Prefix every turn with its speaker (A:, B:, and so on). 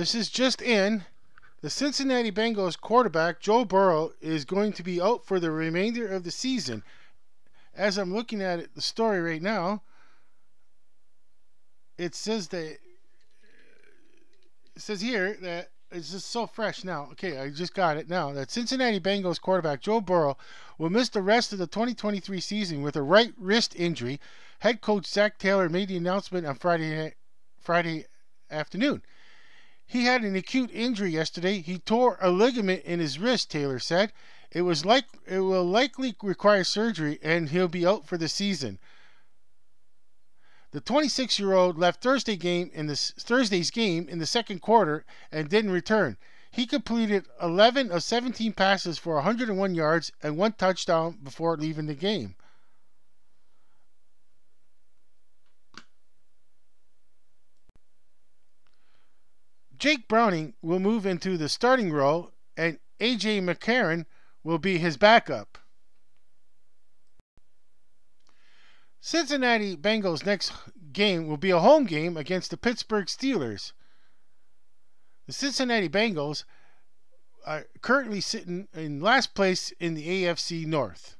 A: This is just in. The Cincinnati Bengals quarterback, Joe Burrow, is going to be out for the remainder of the season. As I'm looking at it, the story right now, it says that it says here that it's just so fresh now. Okay, I just got it now. That Cincinnati Bengals quarterback Joe Burrow will miss the rest of the 2023 season with a right wrist injury. Head coach Zac Taylor made the announcement on Friday Friday afternoon. He had an acute injury yesterday. He tore a ligament in his wrist, Taylor said. It was like it will likely require surgery and he'll be out for the season. The 26-year-old left Thursday game in this Thursday's game in the second quarter and didn't return. He completed 11 of 17 passes for 101 yards and one touchdown before leaving the game. Jake Browning will move into the starting role, and A.J. McCarron will be his backup. Cincinnati Bengals' next game will be a home game against the Pittsburgh Steelers. The Cincinnati Bengals are currently sitting in last place in the AFC North.